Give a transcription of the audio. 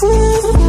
Ooh.